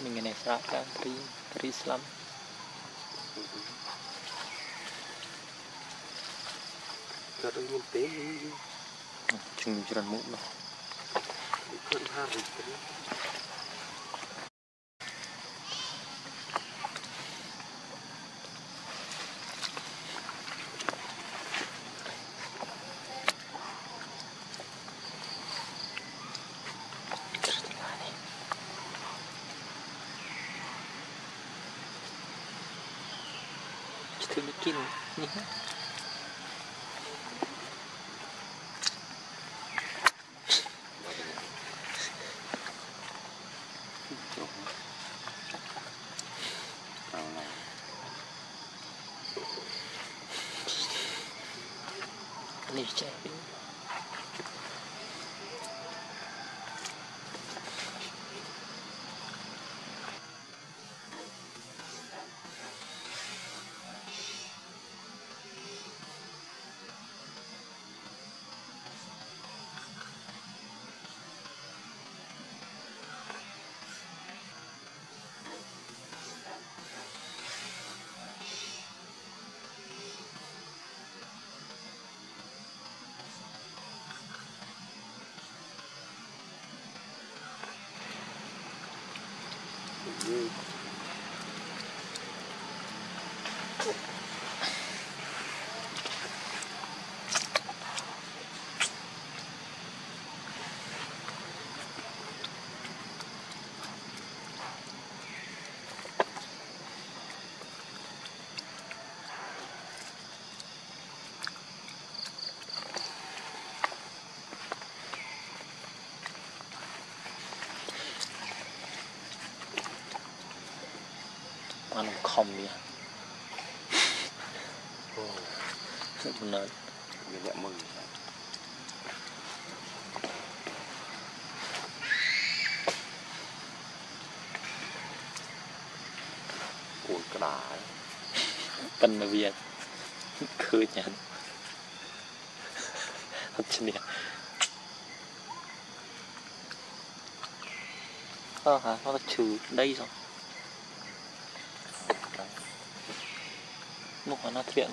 mengenai seragam Tri, Tri Islam. Kalau jiran hari. คือกินนี่ฮะนี่ใช่ Animal comedy. rất thuận lợi cuốn cái đà ấy. Tân mà việc Cứ nhận Hấp chân đi Ờ hả, nó trừ đây rồi Một quả nó thiện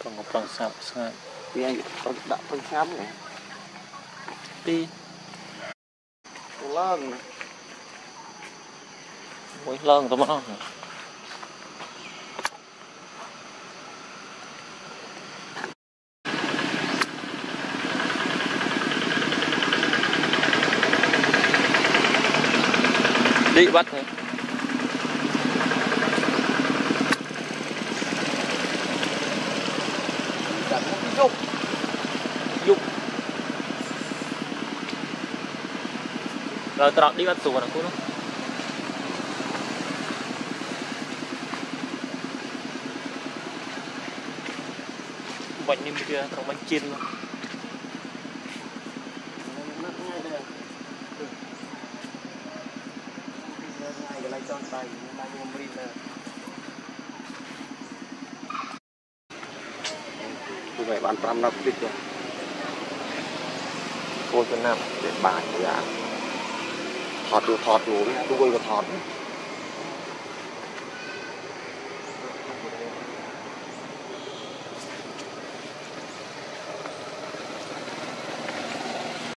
ប្រងប្រងសាប់ស្ងាត់ Vì anh đã phân khám này. ពី Lần. មួយឡើងទៅមក đi bắt thôi Rồi tao đi bắt tù vào nó bệnh nem kia trong bánh chiên luôn Nó ngay đây. Ngay cái này cho tay, nó đang ôm đi nè. Như vậy bạn 5 năm tích ถอดดูถอดดูทุกคนก็ถอด